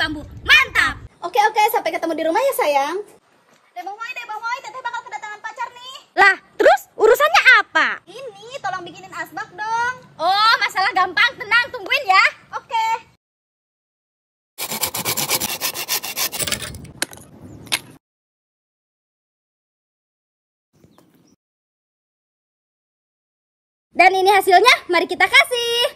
bambu. Mantap. Oke oke, sampai ketemu di rumah ya sayang. Deh Bang Moy, deh Bang Moy, Teteh bakal kedatangan pacar nih. Lah, terus urusannya apa? Ini tolong bikinin asbak dong. Oh, masalah gampang. Tenang, tungguin ya. Oke. Dan ini hasilnya, mari kita kasih.